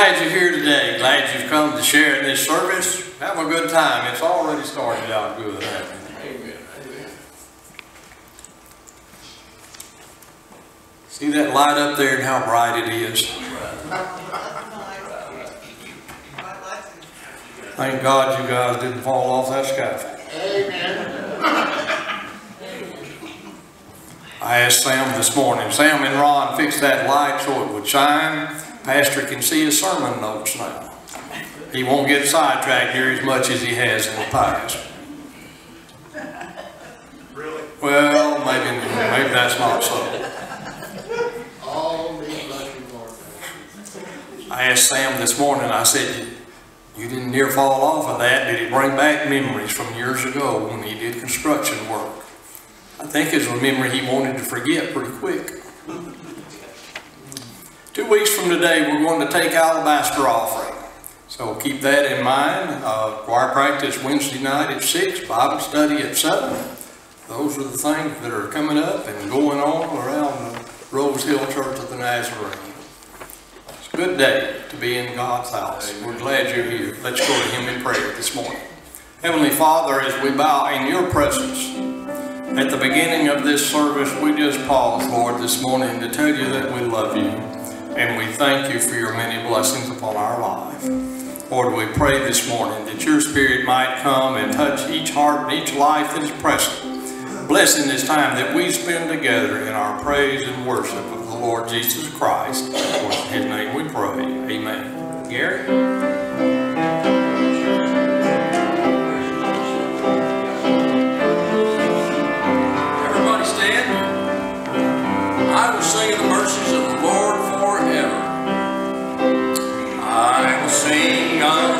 glad you're here today. Glad you've come to share in this service. Have a good time. It's already started out good. hasn't it? See that light up there and how bright it is? Thank God you guys didn't fall off that scaffold. Amen. I asked Sam this morning, Sam and Ron, fixed that light so it would shine. Pastor can see his sermon notes now. He won't get sidetracked here as much as he has in the past. Really? Well, maybe, maybe that's not so. All me blessing Lord. I asked Sam this morning, I said, you didn't near fall off of that. Did it bring back memories from years ago when he did construction work? I think it's a memory he wanted to forget pretty quick. Two weeks from today, we're going to take alabaster offering. So keep that in mind. Uh, choir practice Wednesday night at 6, Bible study at 7. Those are the things that are coming up and going on around the Rose Hill Church of the Nazarene. It's a good day to be in God's house. We're glad you're here. Let's go to Him in prayer this morning. Heavenly Father, as we bow in your presence, at the beginning of this service, we just pause, Lord, this morning to tell you that we love you and we thank you for your many blessings upon our life. Lord, we pray this morning that your Spirit might come and touch each heart and each life that is present. Blessing this time that we spend together in our praise and worship of the Lord Jesus Christ. In his name we pray. Amen. Gary? Everybody stand. I will sing the mercies of the Lord sing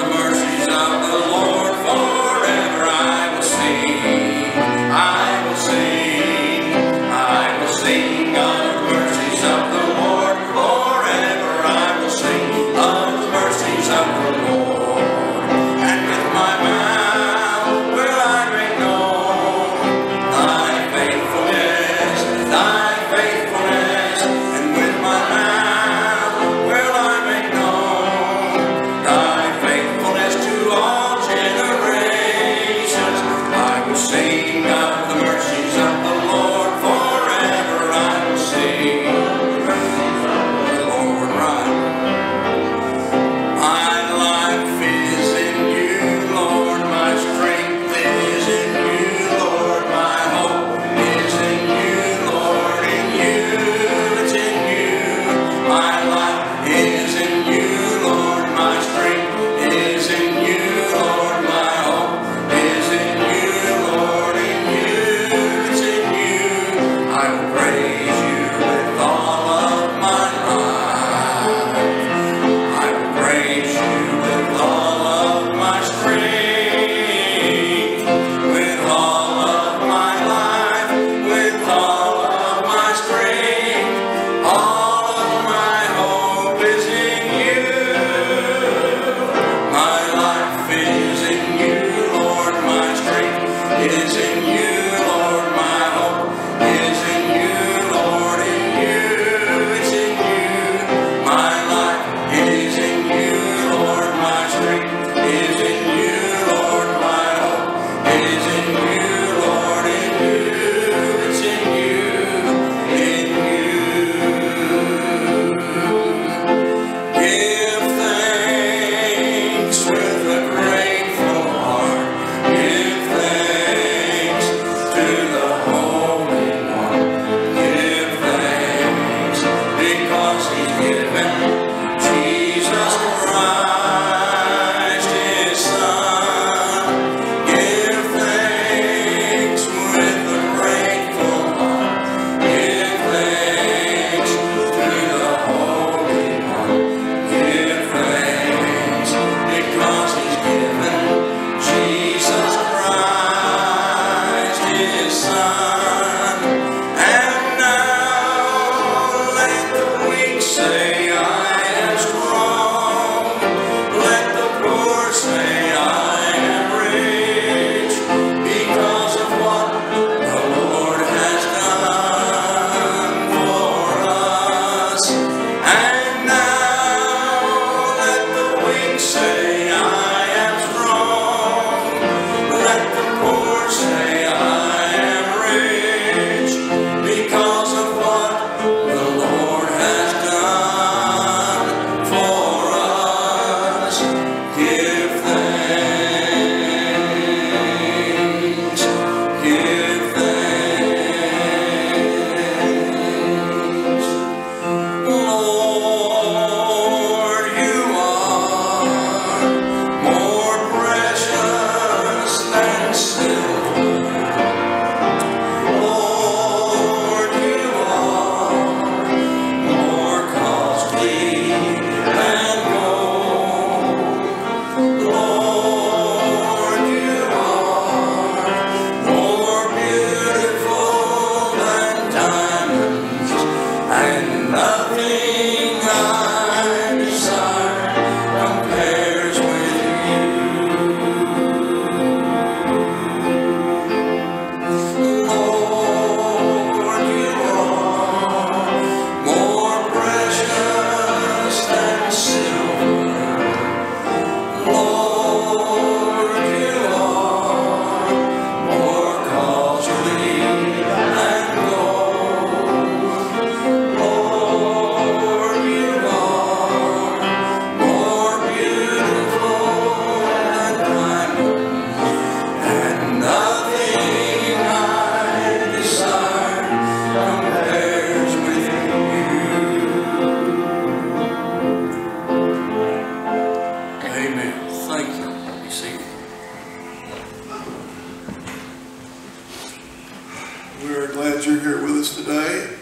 with us today.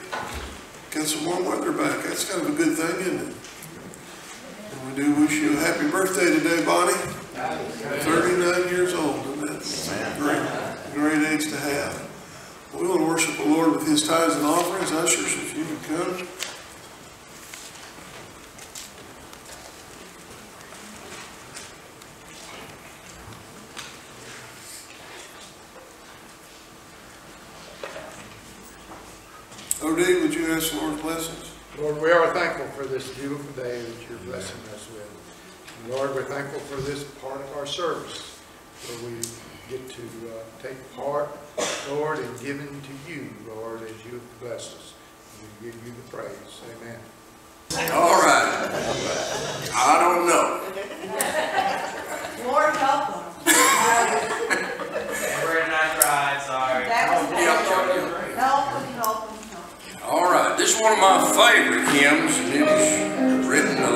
Got some warm weather back. That's kind of a good thing, isn't it? And we do wish you a happy birthday today, Bonnie. Thirty-nine years old, isn't that great, great age to have. We want to worship the Lord with His tithes and offerings. Ushers, if you would come. Odie, would you ask the Lord's blessings? Lord, we are thankful for this beautiful day that you're blessing us with. And Lord, we're thankful for this part of our service where we get to uh, take part, Lord, in giving to you, Lord, as you have blessed us. We give you the praise. Amen. All right. I don't know. Lord help them. We're in that ride, sorry. That was Yeah, yeah, yeah. Help them, help them, help is one of my favorite hymns, and it was written a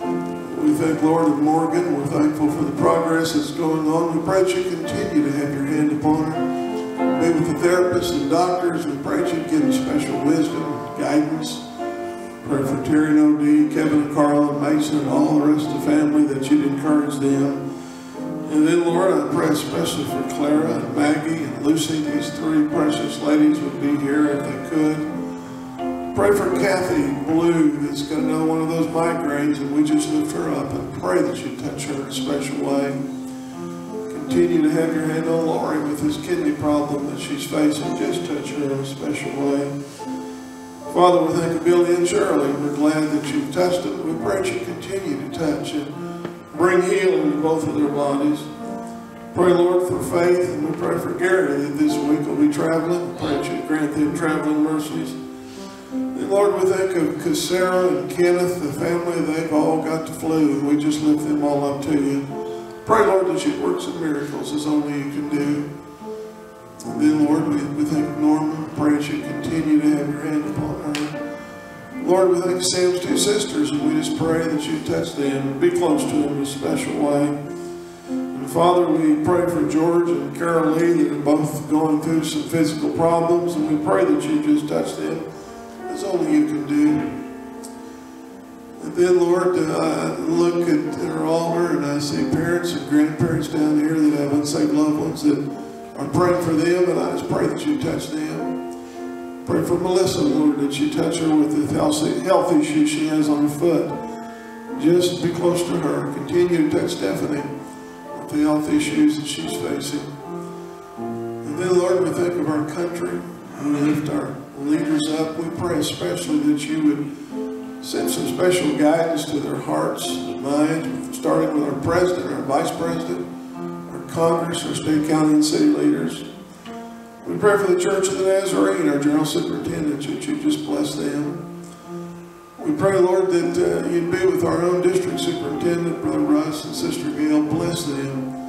We thank Lord of Morgan. We're thankful for the progress that's going on. We pray that you continue to have your hand upon her. Be with the therapists and doctors. We pray that you give them special wisdom and guidance. Pray for Terry and O.D., Kevin and Carla and Mason and all the rest of the family that you'd encourage them. And then, Lord, I pray especially for Clara and Maggie and Lucy. These three precious ladies would be here if they could. Pray for Kathy Blue that's got another one of those migraines, and we just lift her up and pray that you touch her in a special way. Continue to have your hand on Lori with this kidney problem that she's facing. Just touch her in a special way. Father, we thank you, Billy and Shirley. We're glad that you've touched them. We pray that you continue to touch and bring healing to both of their bodies. Pray, Lord, for faith, and we pray for Gary that this week will be traveling. Pray that you grant them traveling mercies. Lord, we think of Sarah and Kenneth, the family, they've all got the flu, and we just lift them all up to you. Pray, Lord, that you work some miracles as only you can do. And then, Lord, we, we think of Norma. Pray that you continue to have your hand upon her. Lord, we think of Sam's two sisters, and we just pray that you touch them and be close to them in a special way. And Father, we pray for George and Carol Lee that are both going through some physical problems, and we pray that you just touch them as only you can do. And then, Lord, uh, I look at our altar and I see parents and grandparents down here that have unsaved loved ones that are praying for them, and I just pray that you touch them. Pray for Melissa, Lord, that you touch her with the health health issue she has on her foot. Just be close to her. Continue to touch Stephanie with the health issues that she's facing. And then, Lord, we think of our country. We lift our leaders up. We pray especially that you would send some special guidance to their hearts and minds, starting with our president, our vice president, our Congress, our state, county, and city leaders. We pray for the Church of the Nazarene, our general superintendent, that you just bless them. We pray, Lord, that uh, you'd be with our own district superintendent, Brother Russ and Sister Gail. Bless them.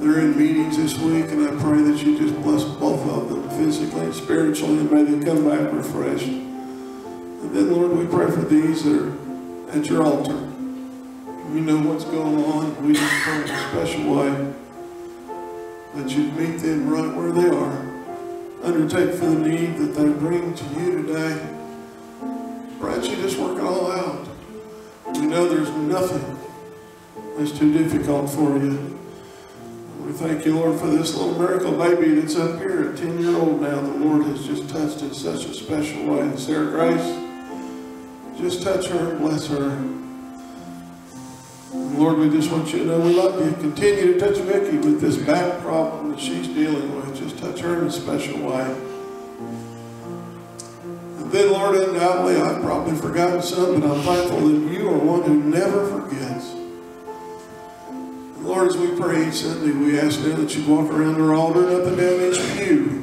They're in meetings this week, and I pray that you just bless both of them physically and spiritually, and may they come back refreshed. And then, Lord, we pray for these that are at your altar. You know what's going on. We just pray in a special way that you'd meet them right where they are. Undertake for the need that they bring to you today. Pray you just work it all out. We know there's nothing that's too difficult for you. We thank you, Lord, for this little miracle baby that's up here at 10 year old now. The Lord has just touched in such a special way. And Sarah Grace, just touch her bless her. And Lord, we just want you to know we love you. Continue to touch Vicki with this back problem that she's dealing with. Just touch her in a special way. And then, Lord, undoubtedly, I've probably forgotten some, but I'm thankful that you are one who never forgets. Lord, as we pray Sunday, we ask now that you walk around our altar and up and down each pew.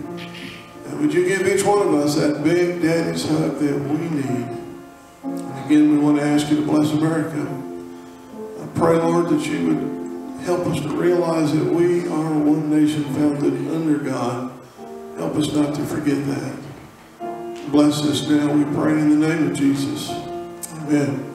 And would you give each one of us that big daddy's hug that we need? And again, we want to ask you to bless America. I pray, Lord, that you would help us to realize that we are one nation founded under God. Help us not to forget that. Bless us now, we pray in the name of Jesus. Amen.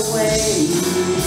Is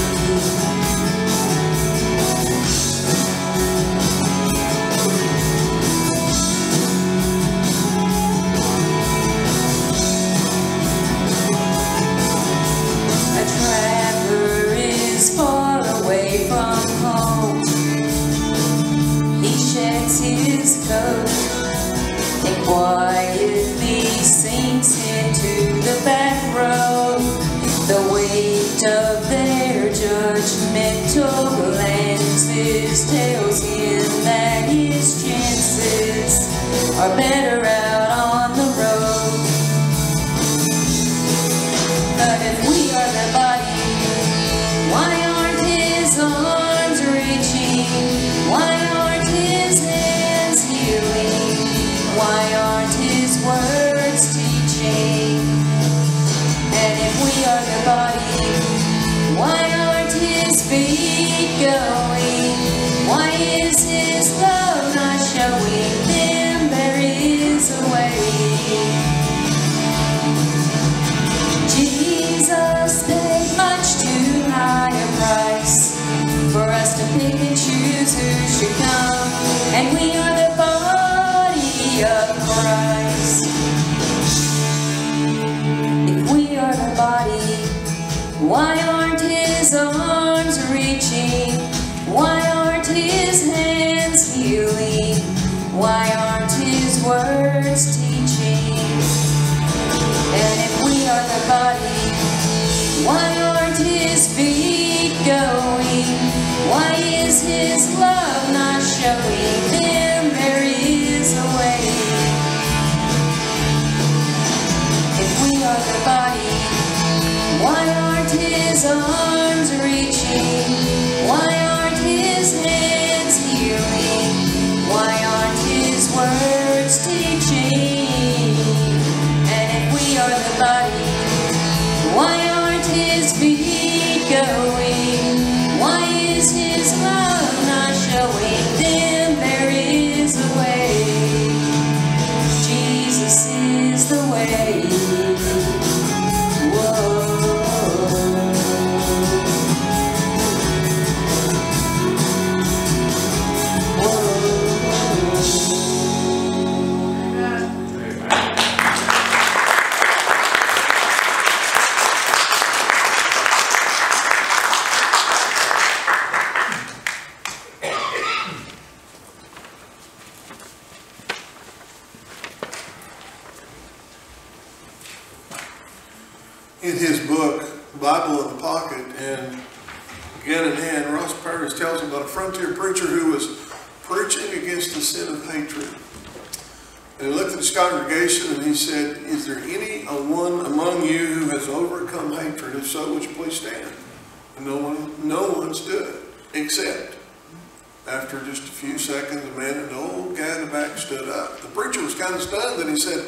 after just a few seconds, a man, an old guy in the back stood up. The preacher was kind of stunned, and he said,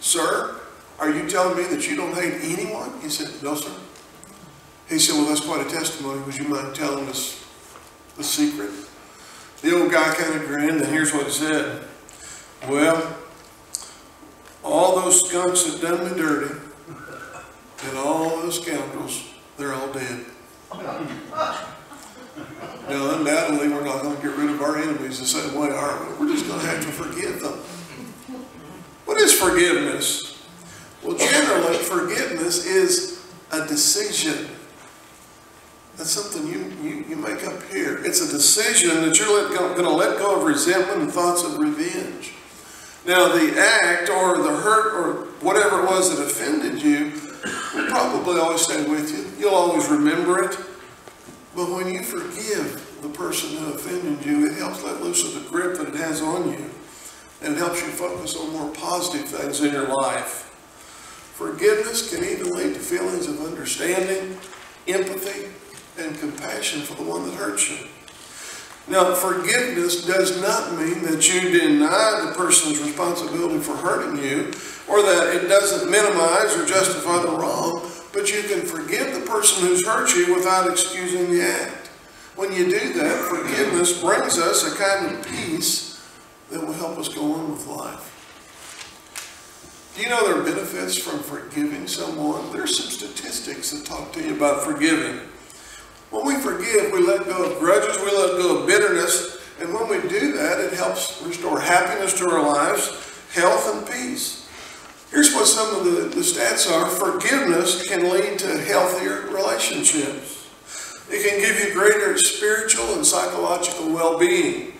Sir, are you telling me that you don't hate anyone? He said, No, sir. He said, Well, that's quite a testimony. Would you mind telling us the secret? The old guy kind of grinned, and here's what he said. Well, all those skunks have done me dirty, and all those scoundrels, they're all dead. Now, undoubtedly, we're not going to get rid of our enemies the same way, are we? We're just going to have to forgive them. What is forgiveness? Well, generally, forgiveness is a decision. That's something you, you, you make up here. It's a decision that you're going to let go of resentment and thoughts of revenge. Now, the act or the hurt or whatever it was that offended you will probably always stay with you. You'll always remember it. But when you forgive the person who offended you, it helps let loose of the grip that it has on you. And it helps you focus on more positive things in your life. Forgiveness can even lead to feelings of understanding, empathy, and compassion for the one that hurts you. Now, forgiveness does not mean that you deny the person's responsibility for hurting you, or that it doesn't minimize or justify the wrong, but you can forgive the person who's hurt you without excusing the act. When you do that, forgiveness brings us a kind of peace that will help us go on with life. Do you know there are benefits from forgiving someone? There's some statistics that talk to you about forgiving. When we forgive, we let go of grudges, we let go of bitterness, and when we do that, it helps restore happiness to our lives, health, and peace. Here's what some of the, the stats are. Forgiveness can lead to healthier relationships. It can give you greater spiritual and psychological well-being.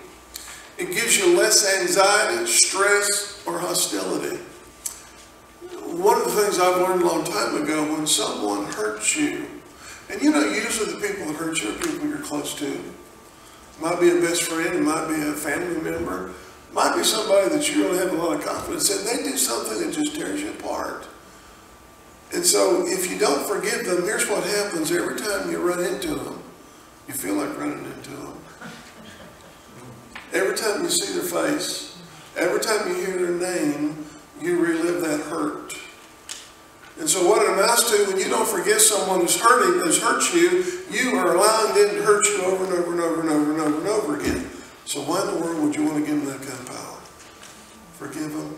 It gives you less anxiety, stress, or hostility. One of the things I've learned a long time ago, when someone hurts you, and you know, usually the people that hurt you are people you're close to. Might be a best friend, it might be a family member, might be somebody that you really have a lot of confidence in. They do something that just tears you apart. And so if you don't forgive them, here's what happens. Every time you run into them, you feel like running into them. Every time you see their face, every time you hear their name, you relive that hurt. And so what it amounts to, when you don't forgive someone who's hurting, who's hurt you, you are allowing them to hurt you over and over and over and over and over and over again. So why in the world would you want to give them that kind of power? Forgive them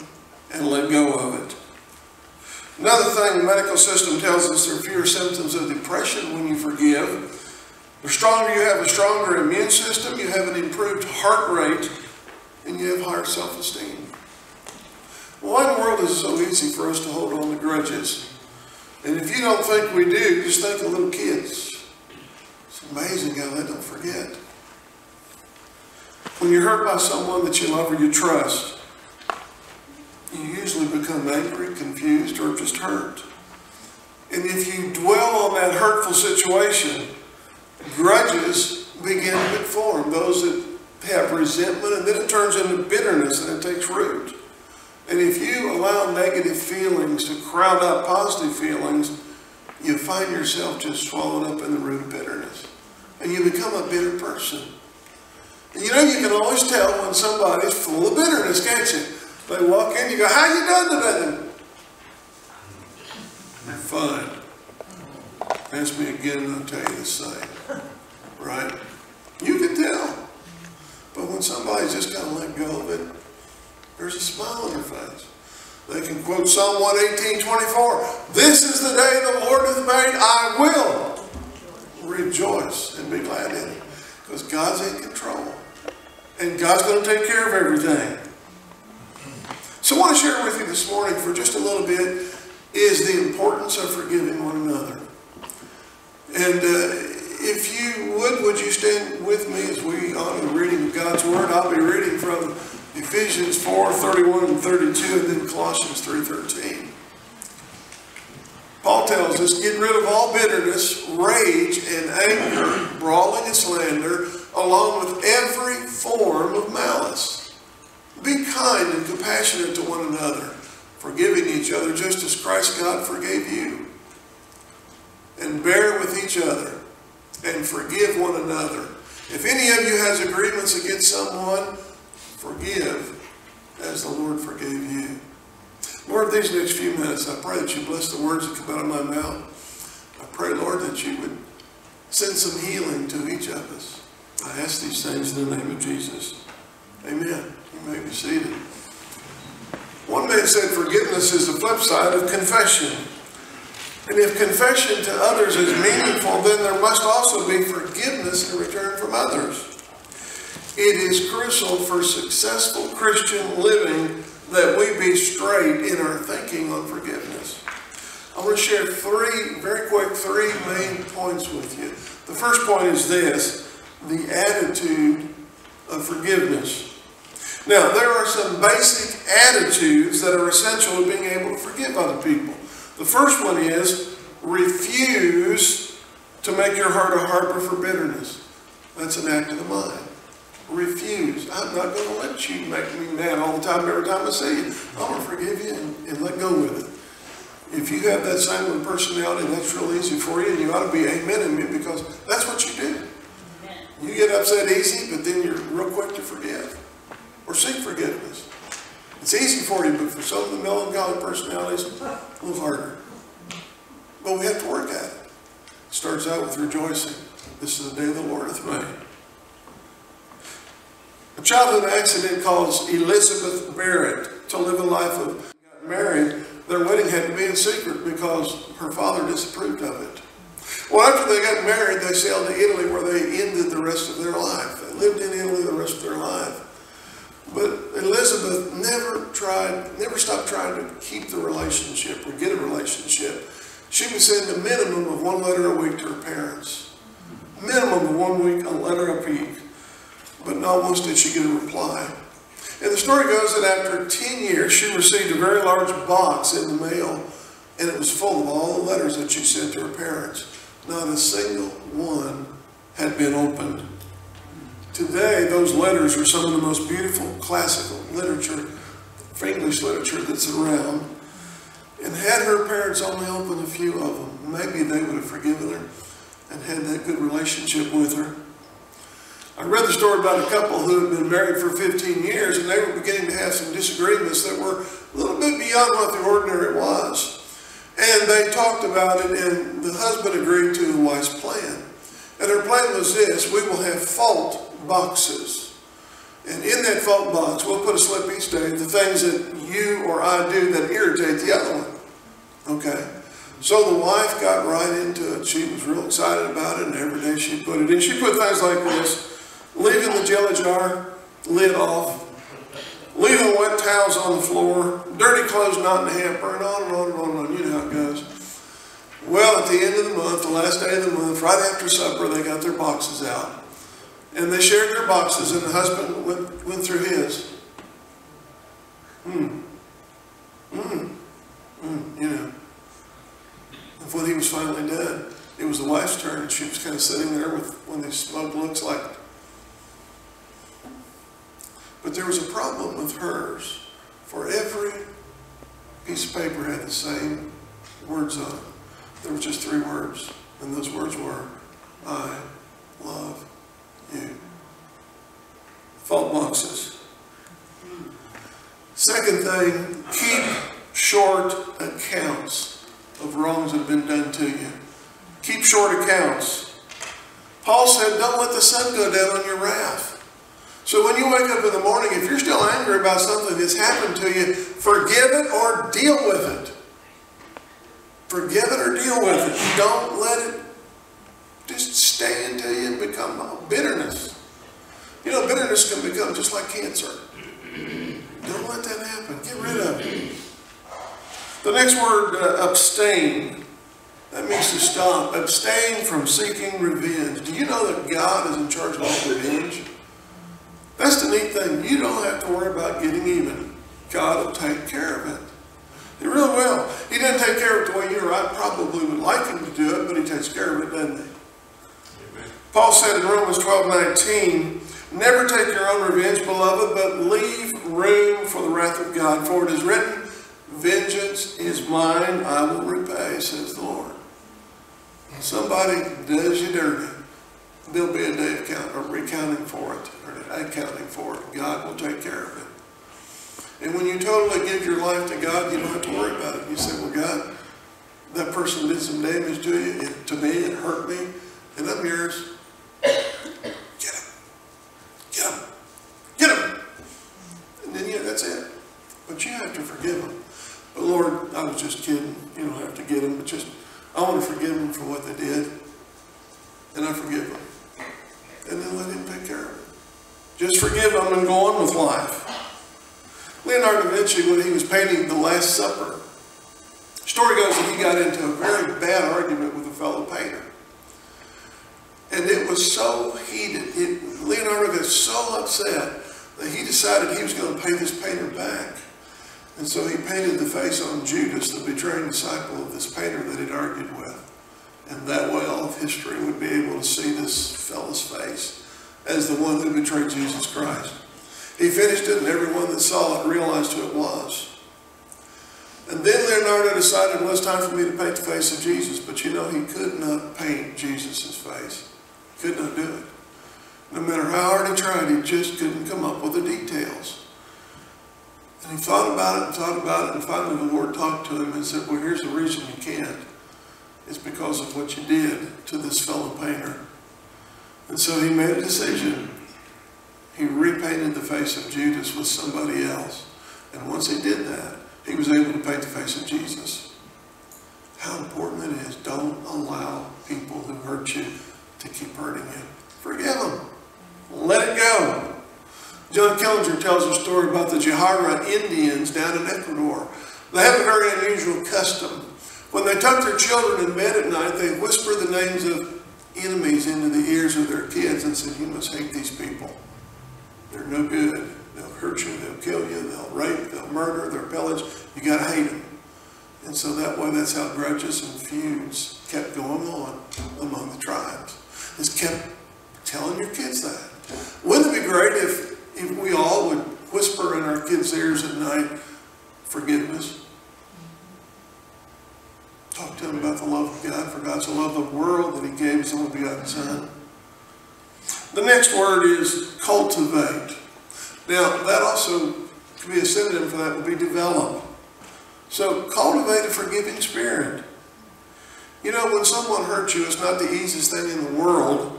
and let go of it. Another thing the medical system tells us there are fewer symptoms of depression when you forgive. The stronger you have a stronger immune system, you have an improved heart rate, and you have higher self-esteem. Why in the world is it so easy for us to hold on to grudges? And if you don't think we do, just think of little kids. It's amazing how they don't forget. When you're hurt by someone that you love or you trust, you usually become angry, confused, or just hurt. And if you dwell on that hurtful situation, grudges begin to form. Those that have resentment, and then it turns into bitterness and it takes root. And if you allow negative feelings to crowd out positive feelings, you find yourself just swallowed up in the root of bitterness. And you become a bitter person. And you know, you can always tell when somebody's full of bitterness, can't you? They walk in, you go, how you done today? Fine. Ask me again and I'll tell you the same. Right? You can tell. But when somebody's just kind of let go of it, there's a smile on their face. They can quote Psalm 118, 24. This is the day the Lord hath made. I will rejoice and be glad in it. Because God's in control. And God's going to take care of everything. So I want to share with you this morning for just a little bit is the importance of forgiving one another. And uh, if you would, would you stand with me as we honor the reading of God's Word? I'll be reading from Ephesians 4, 31 and 32, and then Colossians 3, 13. Paul tells us, get rid of all bitterness, rage, and anger, brawling and slander, along with every form of malice. Be kind and compassionate to one another, forgiving each other just as Christ God forgave you. And bear with each other, and forgive one another. If any of you has agreements against someone, forgive as the Lord forgave you. Lord, these next few minutes, I pray that you bless the words that come out of my mouth. I pray, Lord, that you would send some healing to each of us. I ask these things in the name of Jesus. Amen. You may be seated. One man said forgiveness is the flip side of confession. And if confession to others is meaningful, then there must also be forgiveness in return from others. It is crucial for successful Christian living that we be straight in our thinking on forgiveness. I want to share three, very quick, three main points with you. The first point is this, the attitude of forgiveness. Now, there are some basic attitudes that are essential to being able to forgive other people. The first one is refuse to make your heart a harbor for bitterness. That's an act of the mind. Refuse. I'm not going to let you make me mad all the time, every time I see you. I'm going to forgive you and, and let go with it. If you have that sanguine personality, that's real easy for you, and you ought to be amen in me because that's what you do. You get upset easy, but then you're real quick to forgive or seek forgiveness. It's easy for you, but for some of the melancholy personalities, a little harder. But we have to work at it. It starts out with rejoicing. This is the day the Lord hath made. A childhood accident caused Elizabeth Barrett to live a life of married. Their wedding had to be in secret because her father disapproved of it. Well, after they got married, they sailed to Italy where they ended the rest of their life. They lived in Italy the rest of their life. But Elizabeth never tried, never stopped trying to keep the relationship or get a relationship. She would send a minimum of one letter a week to her parents. Minimum of one week, a letter a week. But not once did she get a reply. And the story goes that after 10 years, she received a very large box in the mail, and it was full of all the letters that she sent to her parents. Not a single one had been opened. Today, those letters are some of the most beautiful classical literature, English literature that's around. And had her parents only opened a few of them, maybe they would have forgiven her and had that good relationship with her. I read the story about a couple who had been married for 15 years and they were beginning to have some disagreements that were a little bit beyond what the ordinary was. And they talked about it and the husband agreed to the wife's plan. And her plan was this, we will have fault boxes. And in that fault box, we'll put a slip each day, the things that you or I do that irritate the other one. Okay? So the wife got right into it. She was real excited about it, and every day she put it in. She put things like this leaving the jelly jar lid off, leaving wet towels on the floor, dirty clothes not in the hamper, and on and on and on and on. You know. Well, at the end of the month, the last day of the month, right after supper, they got their boxes out. And they shared their boxes, and the husband went, went through his. Hmm. Hmm. Hmm. You know. And when he was finally done, it was the wife's turn, and she was kind of sitting there with one of these smug looks like. But there was a problem with hers. For every piece of paper had the same words on it. There were just three words, and those words were, I love you. Fault boxes. Second thing, keep short accounts of wrongs that have been done to you. Keep short accounts. Paul said, don't let the sun go down on your wrath. So when you wake up in the morning, if you're still angry about something that's happened to you, forgive it or deal with it. Forgive it or deal with it. Don't let it just stay until you become bitterness. You know, bitterness can become just like cancer. Don't let that happen. Get rid of it. The next word, uh, abstain. That means to stop. Abstain from seeking revenge. Do you know that God is in charge of all revenge? That's the neat thing. You don't have to worry about getting even. God will take care of it. He really will. He doesn't take care of it the way you or I probably would like him to do it, but he takes care of it, doesn't he? Amen. Paul said in Romans 12, 19, Never take your own revenge, beloved, but leave room for the wrath of God. For it is written, Vengeance is mine, I will repay, says the Lord. Somebody does you dirty. There'll be a day of count, or recounting for it, or a day accounting for it. God will take care of it. And when you totally give your life to God, you don't have to worry about it. You say, well, God, that person did some damage to you, it, to me, it hurt me, and I'm yours. Get him. Get him. Get him. And then, yeah, that's it. But you have to forgive them. But Lord, I was just kidding. You don't have to get them, but just, I want to forgive them for what they did. And I forgive them. And then let him take care of it. Just forgive them and go on with life. Leonardo da Vinci, when he was painting The Last Supper, story goes that he got into a very bad argument with a fellow painter. And it was so heated. It, Leonardo got so upset that he decided he was going to pay this painter back. And so he painted the face on Judas, the betraying disciple of this painter that he'd argued with. And that way all of history would be able to see this fellow's face as the one who betrayed Jesus Christ. He finished it and everyone that saw it realized who it was. And then Leonardo decided, well, it's time for me to paint the face of Jesus. But you know, he could not paint Jesus' face. He could not do it. No matter how hard he tried, he just couldn't come up with the details. And he thought about it and thought about it, and finally the Lord talked to him and said, well, here's the reason you can't. It's because of what you did to this fellow painter. And so he made a decision. He repainted the face of Judas with somebody else. And once he did that, he was able to paint the face of Jesus. How important it is. Don't allow people who hurt you to keep hurting you. Forgive them. Let it go. John Killinger tells a story about the Jahara Indians down in Ecuador. They have a very unusual custom. When they tuck their children in bed at night, they whisper the names of enemies into the ears of their kids and say, you must hate these people. They're no good. They'll hurt you, they'll kill you, they'll rape, they'll murder, they'll pillage. You got to hate them. And so that way, that's how grudges and feuds kept going on among the tribes. Just kept telling your kids that. Wouldn't it be great if, if we all would whisper in our kids' ears at night, forgiveness? Talk to them about the love of God, for God so loved the world that he gave his only begotten Son. The next word is cultivate. Now, that also could be a synonym for that would be develop. So, cultivate a forgiving spirit. You know, when someone hurts you, it's not the easiest thing in the world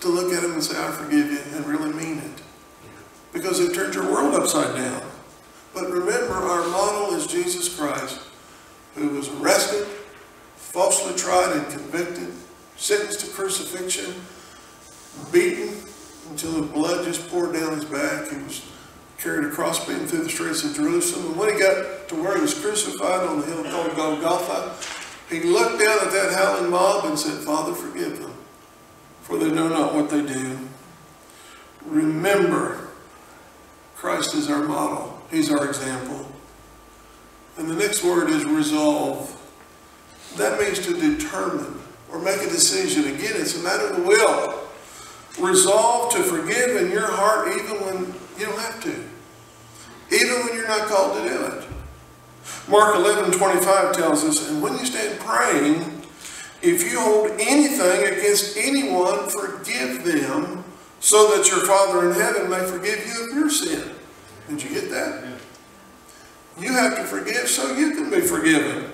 to look at them and say, I forgive you, and really mean it. Because it turns your world upside down. But remember, our model is Jesus Christ, who was arrested, falsely tried and convicted, sentenced to crucifixion, beaten until the blood just poured down his back. He was carried across beam through the streets of Jerusalem. And when he got to where he was crucified on the hill called Golgotha, he looked down at that howling mob and said, Father, forgive them, for they know not what they do. Remember, Christ is our model. He's our example. And the next word is resolve. That means to determine or make a decision. Again, it's a matter of the will. Resolve to forgive in your heart even when you don't have to. Even when you're not called to do it. Mark 11, 25 tells us, and when you stand praying, if you hold anything against anyone, forgive them, so that your Father in heaven may forgive you of your sin. Did you get that? You have to forgive so you can be forgiven.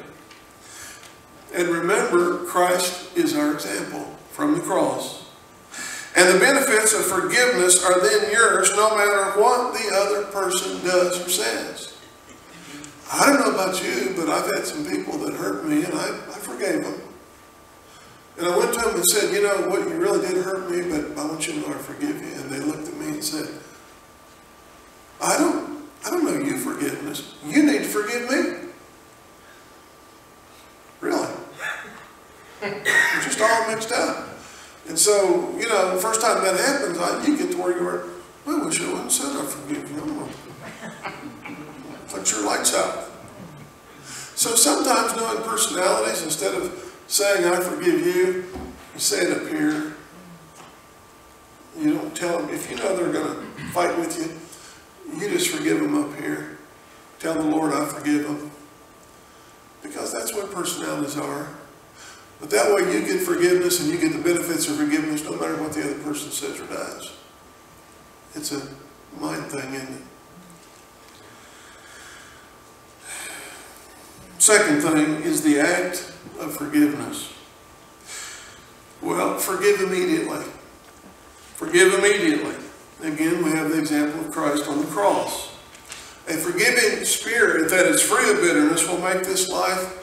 And remember, Christ is our example from the cross. And the benefits of forgiveness are then yours no matter what the other person does or says. I don't know about you, but I've had some people that hurt me and I, I forgave them. And I went to them and said, you know what, you really did hurt me, but I want you to know I forgive you. And they looked at me and said, I don't, I don't know you forgiveness. You need to forgive me. Really? We're just all mixed up. And so, you know, the first time that happens, I, you get to where you're, I wish I wouldn't said I forgive you. Put your lights out. So sometimes knowing personalities, instead of saying I forgive you, you say it up here. You don't tell them, if you know they're going to fight with you, you just forgive them up here. Tell the Lord I forgive them. Because that's what personalities are. But that way you get forgiveness and you get the benefits of forgiveness no matter what the other person says or does. It's a mind thing, isn't it? Second thing is the act of forgiveness. Well, forgive immediately. Forgive immediately. Again, we have the example of Christ on the cross. A forgiving spirit that is free of bitterness will make this life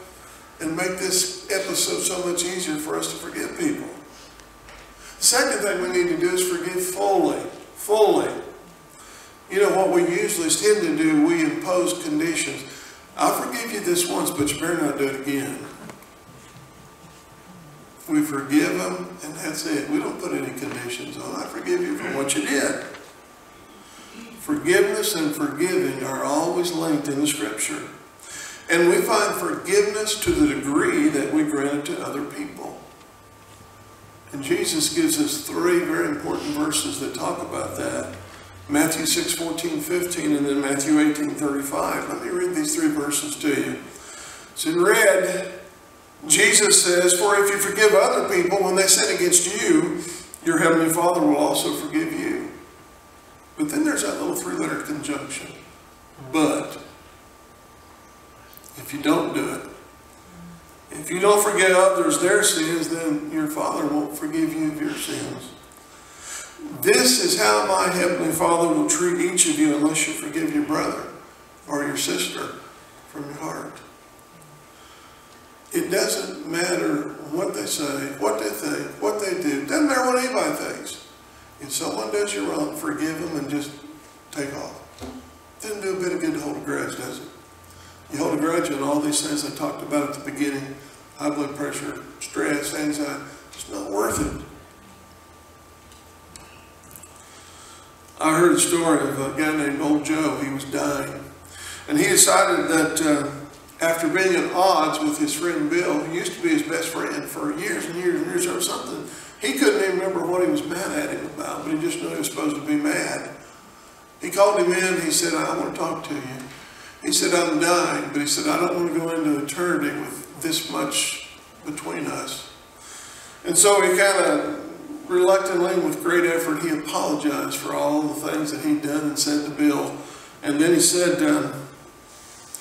and make this episode so much easier for us to forgive people. Second thing we need to do is forgive fully. Fully. You know what we usually tend to do, we impose conditions. I'll forgive you this once, but you better not do it again. We forgive them, and that's it. We don't put any conditions on. I forgive you for what you did. Forgiveness and forgiving are always linked in the scripture. And we find forgiveness to the degree that we grant it to other people. And Jesus gives us three very important verses that talk about that. Matthew 6, 14, 15, and then Matthew 18, 35. Let me read these three verses to you. It's in red. Jesus says, For if you forgive other people when they sin against you, your heavenly Father will also forgive you. But then there's that little three-letter conjunction. But if you don't do it, if you don't forgive others their sins, then your Father won't forgive you of your sins. This is how my Heavenly Father will treat each of you unless you forgive your brother or your sister from your heart. It doesn't matter what they say, what they think, what they do. It doesn't matter what anybody thinks. If someone does you wrong, forgive them and just take off. Doesn't do a bit of good to hold a grudge, does it? You hold a grudge and all these things I talked about at the beginning, high blood pressure, stress, anxiety, it's not worth it. I heard a story of a guy named Old Joe. He was dying. And he decided that uh, after being at odds with his friend Bill, who used to be his best friend for years and years and years or something, he couldn't even remember what he was mad at him about, but he just knew he was supposed to be mad. He called him in. He said, I want to talk to you. He said, I'm dying, but he said, I don't want to go into eternity with this much between us. And so he kind of reluctantly, with great effort, he apologized for all the things that he'd done and said to Bill. And then he said, um,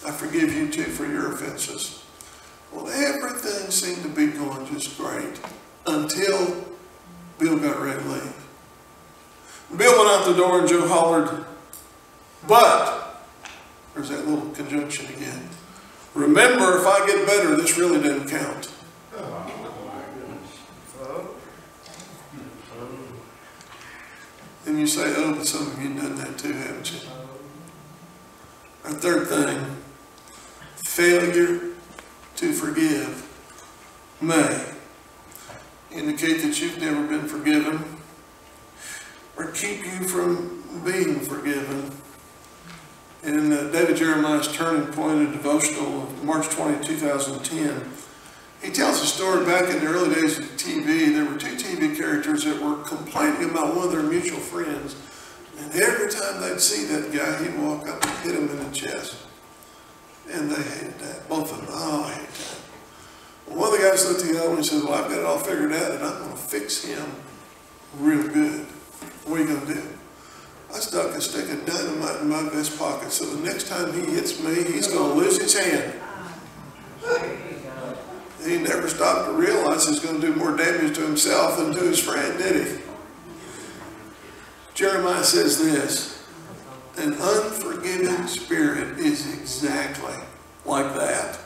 I forgive you too for your offenses. Well, everything seemed to be going just great until Bill got ready to leave. Bill went out the door and Joe hollered, but, there's that little conjunction again. Remember, if I get better, this really doesn't count. And you say, oh, but some of you done that too, haven't you? A third thing, failure to forgive may indicate that you've never been forgiven or keep you from being forgiven. In uh, David Jeremiah's Turning Point, a devotional of March 20, 2010, he tells a story back in the early days of TV. There were two TV characters that were complaining about one of their mutual friends. And every time they'd see that guy, he'd walk up and hit him in the chest. And they hated that. Both of them. Oh, I hate that. One of the guys looked at the other one and said, Well, I've got it all figured out and I'm going to fix him real good. What are you going to do? I stuck a stick of dynamite in my vest pocket so the next time he hits me, he's going to lose his hand. He never stopped to realize he's going to do more damage to himself than to his friend, did he? Jeremiah says this An unforgiving spirit is exactly like that.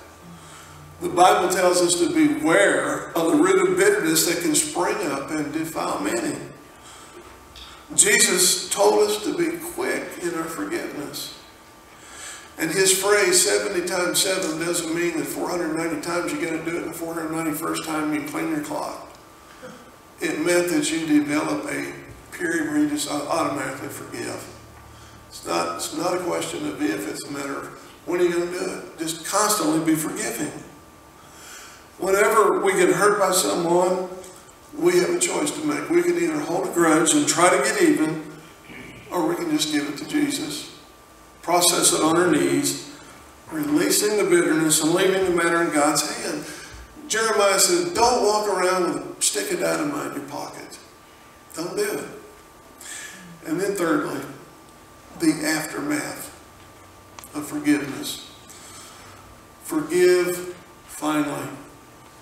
The Bible tells us to beware of the root of bitterness that can spring up and defile many. Jesus told us to be quick in our forgiveness. And his phrase, 70 times 7, doesn't mean that 490 times you got to do it, the 491st time you clean your clock. It meant that you develop a period where you just automatically forgive. It's not, it's not a question of if, it's a matter of when are you going to do it. Just constantly be forgiving. Whenever we get hurt by someone, we have a choice to make. We can either hold a grudge and try to get even, or we can just give it to Jesus. Process it on our knees, releasing the bitterness and leaving the matter in God's hand. Jeremiah says, don't walk around with a stick of dynamite in your pocket. Don't do it. And then thirdly, the aftermath of forgiveness. Forgive finally.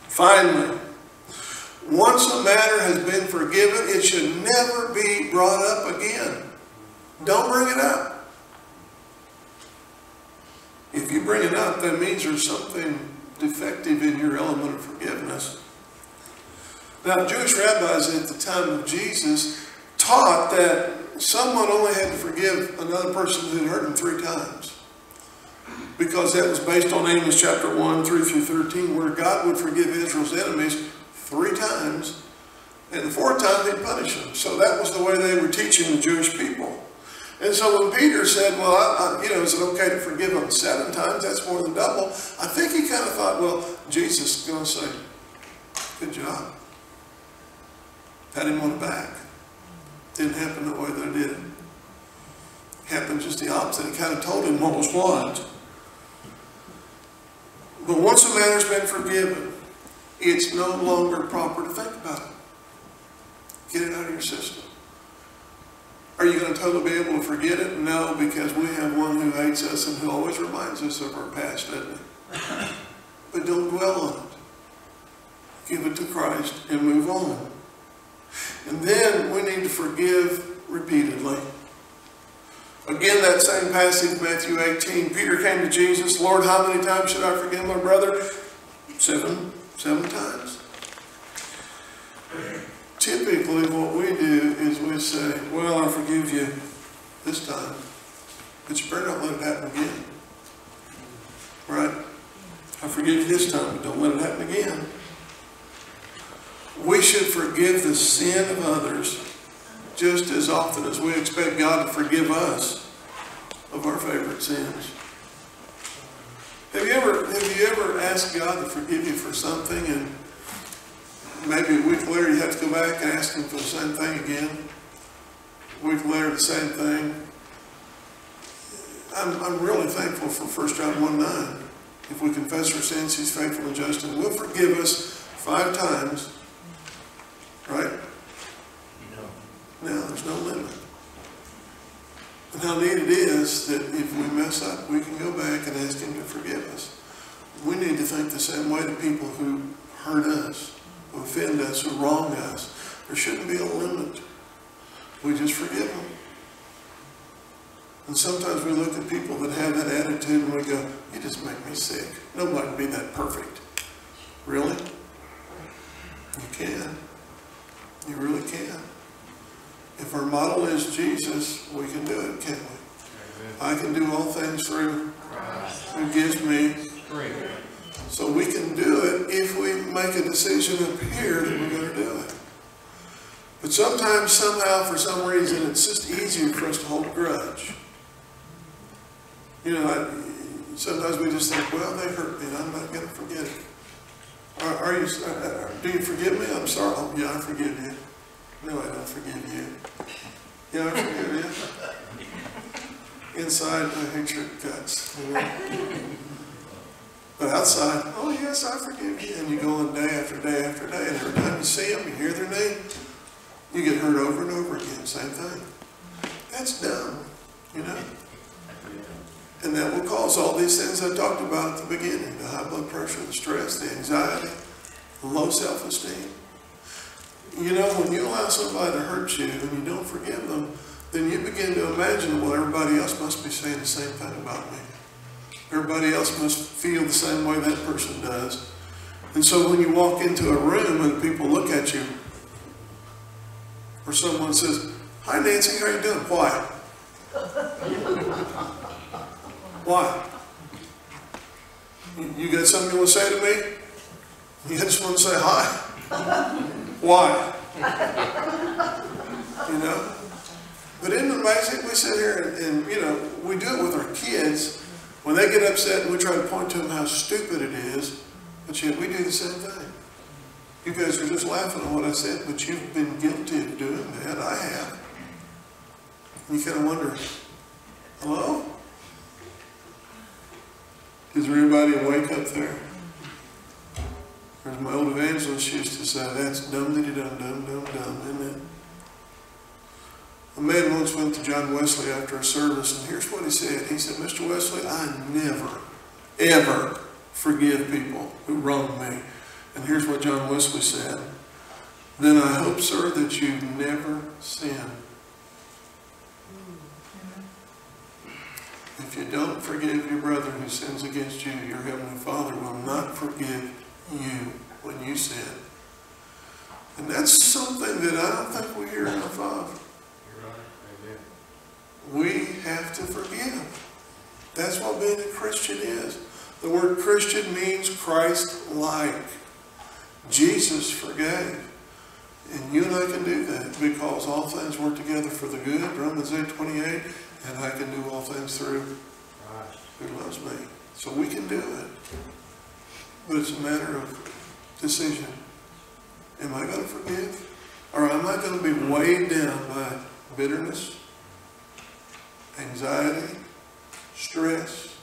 Finally. Once a matter has been forgiven, it should never be brought up again. Don't bring it up. If you bring it up, that means there's something defective in your element of forgiveness. Now, Jewish rabbis at the time of Jesus taught that someone only had to forgive another person who had hurt him three times. Because that was based on Amos chapter 1, 3 through 13, where God would forgive Israel's enemies three times, and the fourth time he'd punish them. So that was the way they were teaching the Jewish people. And so when Peter said, well, I, I, you know, is it okay to forgive them seven times? That's more than double. I think he kind of thought, well, Jesus is going to say, good job. Pat him on the back. Didn't happen the way they did. Happened just the opposite. He kind of told him what was what. But once a matter's been forgiven, it's no longer proper to think about it. Get it out of your system. Are you going to totally be able to forget it? No, because we have one who hates us and who always reminds us of our past, doesn't he? But don't dwell on it. Give it to Christ and move on. And then we need to forgive repeatedly. Again, that same passage, Matthew 18. Peter came to Jesus, Lord, how many times should I forgive my brother? Seven, seven times. Typically, what we do is we say, well, I forgive you this time, but you better not let it happen again. Right? I forgive you this time, but don't let it happen again. We should forgive the sin of others just as often as we expect God to forgive us of our favorite sins. Have you ever have you ever asked God to forgive you for something and maybe a week later you have to go back and ask him for the same thing again? A week later the same thing. I'm, I'm really thankful for 1 John 1 9. If we confess our sins, he's faithful and just and will forgive us five times. Right? No, there's no limit. And how neat it is that if we mess up, we can go back and ask Him to forgive us. We need to think the same way to people who hurt us, who offend us, who wrong us. There shouldn't be a limit. We just forgive them. And sometimes we look at people that have that attitude and we go, you just make me sick. Nobody can be that perfect. Really? You can. You really can. If our model is Jesus, we can do it, can't we? I can do all things through Christ who gives me. So we can do it if we make a decision up here that we're going to do it. But sometimes, somehow, for some reason, it's just easier for us to hold a grudge. You know, I, sometimes we just think, well, they hurt me, and I'm not going to forget it. Are, are you? Uh, do you forgive me? I'm sorry. Oh, yeah, I forgive you. No, I don't forgive you. Yeah, I forgive you. Inside, I hate your guts. But outside, oh yes, I forgive you. And you go on day after day after day, and every time you see them, you hear their name, you get hurt over and over again. Same thing. That's dumb, you know. And that will cause all these things I talked about at the beginning: the high blood pressure, the stress, the anxiety, the low self-esteem. You know, when you allow somebody to hurt you and you don't forgive them, then you begin to imagine, well, everybody else must be saying the same thing about me. Everybody else must feel the same way that person does. And so when you walk into a room and people look at you, or someone says, Hi Nancy, how you doing? Why? Why? You- got something you want to say to me? You just want to say hi? Why? You know? But isn't it amazing? We sit here and, and, you know, we do it with our kids. When they get upset and we try to point to them how stupid it is, but yet we do the same thing. You guys are just laughing at what I said, but you've been guilty of doing that. I have. And you kind of wonder, hello? Is there anybody awake up there? As my old evangelist used to say, that's dum diddy dum dum dum dum, isn't it? A man once went to John Wesley after a service, and here's what he said. He said, Mr. Wesley, I never, ever forgive people who wrong me. And here's what John Wesley said. Then I hope, sir, that you never sin. If you don't forgive your brother who sins against you, your heavenly Father will not forgive you when you sin. And that's something that I don't think we hear enough of. We have to forgive. That's what being a Christian is. The word Christian means Christ-like. Jesus forgave. And you and I can do that because all things work together for the good, Romans 8, 28. and I can do all things through who loves me. So we can do it. But it's a matter of decision. Am I going to forgive? Or am I going to be weighed down by bitterness, anxiety, stress?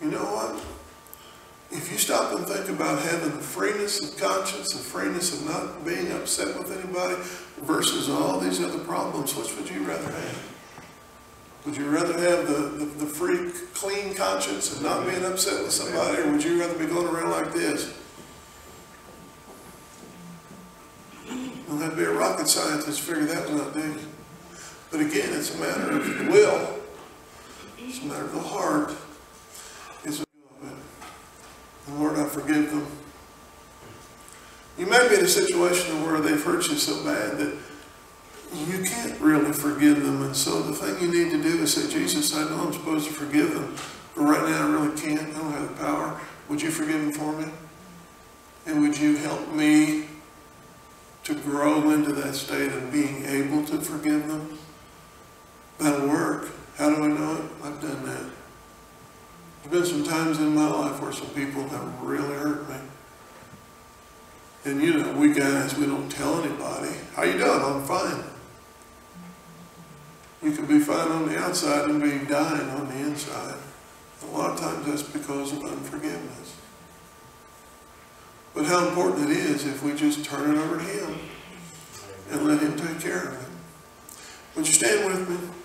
You know what? If you stop and think about having the freeness of conscience, the freeness of not being upset with anybody versus all these other problems, which would you rather have? Would you rather have the, the, the free, clean conscience and not being upset with somebody, or would you rather be going around like this? Have to be a rocket scientist figure that one out, do? But again, it's a matter of the will. It's a matter of the heart. It's and Lord, I forgive them. You may be in a situation where they've hurt you so bad that you can't really forgive them. And so the thing you need to do is say, Jesus, I know I'm supposed to forgive them, but right now I really can't. I don't have the power. Would you forgive them for me? And would you help me to grow into that state of being able to forgive? That'll work. How do I know it? I've done that. There's been some times in my life where some people have really hurt me. And you know, we guys, we don't tell anybody. How you doing? I'm fine. You can be fine on the outside and be dying on the inside. A lot of times that's because of unforgiveness. But how important it is if we just turn it over to Him and let Him take care of it. Would you stand with me?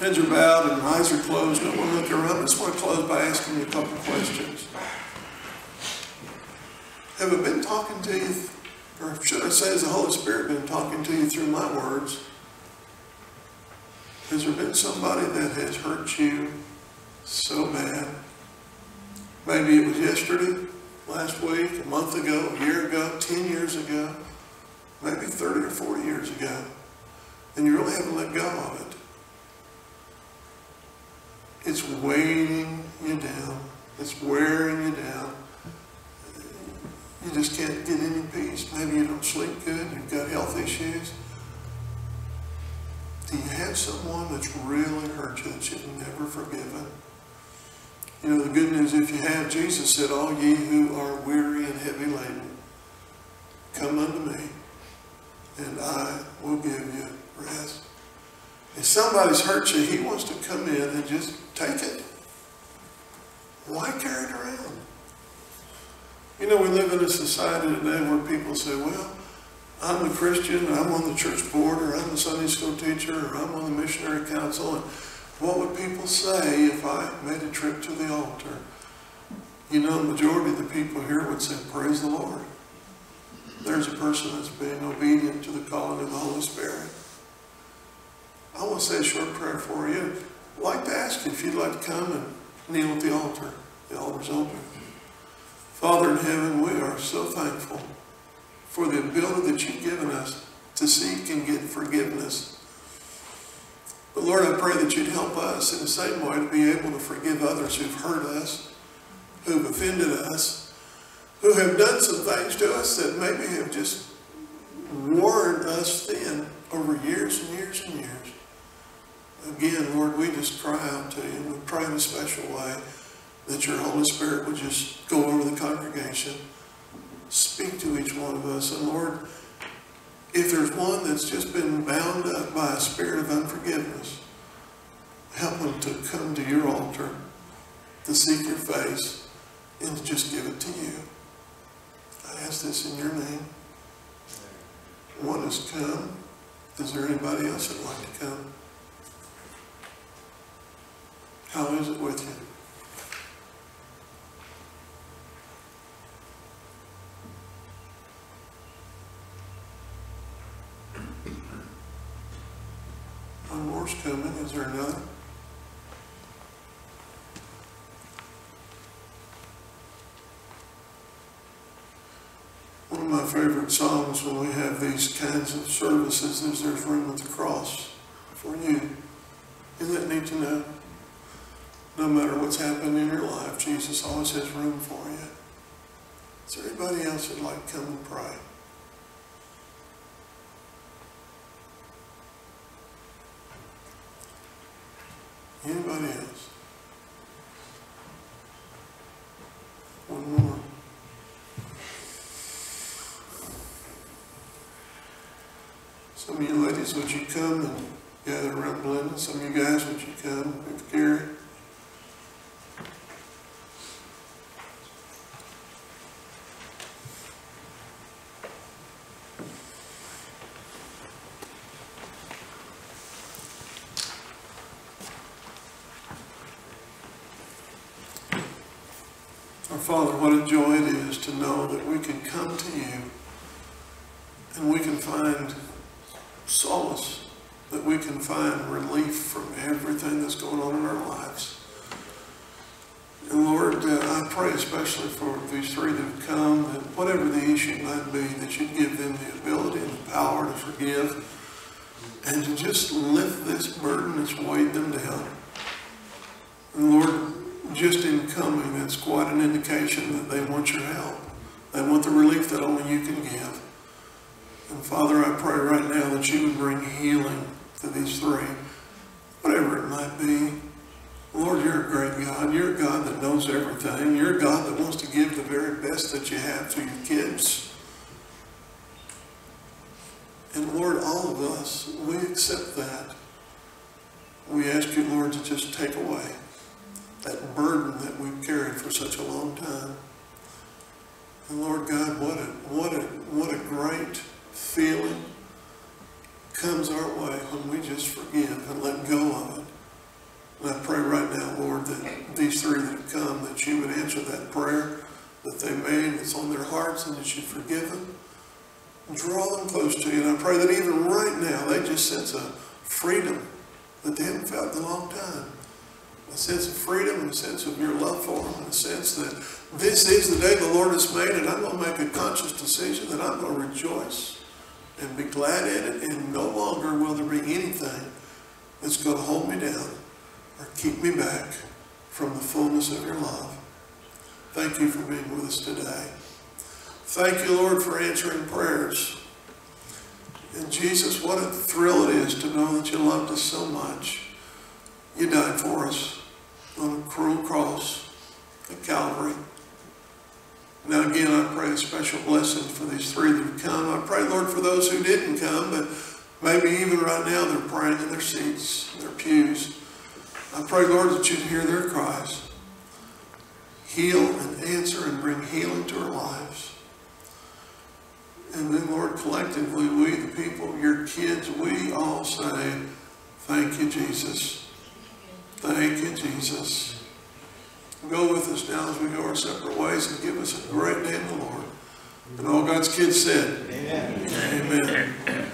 Heads are bowed and eyes are closed. No one look around. I just want to close by asking you a couple questions. Have I been talking to you, or should I say, has the Holy Spirit been talking to you through my words? Has there been somebody that has hurt you so bad? Maybe it was yesterday, last week, a month ago, a year ago, 10 years ago, maybe 30 or 40 years ago, and you really haven't let go of it. It's weighing you down. It's wearing you down. You just can't get any peace. Maybe you don't sleep good. You've got health issues. Do you have someone that's really hurt you that you've never forgiven? You know, the good news, if you have, Jesus said, All ye who are weary and heavy laden, come unto me, and I will give you rest. If somebody's hurt you, he wants to come in and just take it. Why carry it around? You know, we live in a society today where people say, well, I'm a Christian, I'm on the church board, or I'm a Sunday school teacher, or I'm on the missionary council, and what would people say if I made a trip to the altar? You know, the majority of the people here would say, praise the Lord. There's a person that's being obedient to the calling of the Holy Spirit. I want to say a short prayer for you. I'd like to ask you if you'd like to come and kneel at the altar. The altar's open. Father in heaven, we are so thankful for the ability that you've given us to seek and get forgiveness. But Lord, I pray that you'd help us in the same way to be able to forgive others who've hurt us, who've offended us, who have done some things to us that maybe have just worn us thin over years and years and years. Again, Lord, we just cry out to you. We pray in a special way that your Holy Spirit would just go over the congregation, speak to each one of us. And Lord, if there's one that's just been bound up by a spirit of unforgiveness, help them to come to your altar, to seek your face, and to just give it to you. I ask this in your name. One has come. Is there anybody else that'd like to come? How is it with you? One more's coming. Is there another? One of my favorite songs when we have these kinds of services is There's Room at the Cross for you. Isn't that neat to know? No matter what's happened in your life, Jesus always has room for you. Is there anybody else that'd like to come and pray? Anybody else? One more. Some of you ladies, would you come and gather around Belinda? Some of you guys, would you come with Gary? Our Father, what a joy it is to know that we can come to you and we can find solace, that we can find relief from everything that's going on in our lives. And Lord, uh, I pray especially for these three that have come, that whatever the issue might be, that you give them the ability and the power to forgive and to just lift this burden that's weighed them down. And Lord, just in coming, that's quite an indication that they want your help. They want the relief that only you can give. And Father, I pray right now that you would bring healing to these three, whatever it might be. Lord, you're a great God. You're a God that knows everything. You're a God that wants to give the very best that you have to your kids. And Lord, all of us, we accept that. We ask you, Lord, to just take away that burden that we've carried for such a long time. And Lord God, what a, what a great feeling comes our way when we just forgive and let go of it. And I pray right now, Lord, that these three that have come, that you would answer that prayer that they made that's on their hearts and that you forgive them. Draw them close to you. And I pray that even right now, they just sense a freedom that they haven't felt in a long time a sense of freedom and a sense of your love for them, a sense that this is the day the Lord has made, and I'm going to make a conscious decision that I'm going to rejoice and be glad in it, and no longer will there be anything that's going to hold me down or keep me back from the fullness of your love. Thank you for being with us today. Thank you, Lord, for answering prayers. And Jesus, what a thrill it is to know that you loved us so much. You died for us on a cruel cross at Calvary. Now again, I pray a special blessing for these three that have come. I pray, Lord, for those who didn't come, but maybe even right now they're praying in their seats, their pews. I pray, Lord, that you'd hear their cries. Heal and answer and bring healing to our lives. And then, Lord, collectively, we, the people, your kids, we all say, thank you, Jesus. Thank you, Jesus. Go with us now as we go our separate ways and give us a great day in the Lord. And all God's kids said, Amen. Amen.